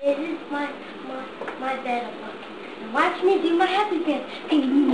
This is my my my bed. Watch me do my happy dance.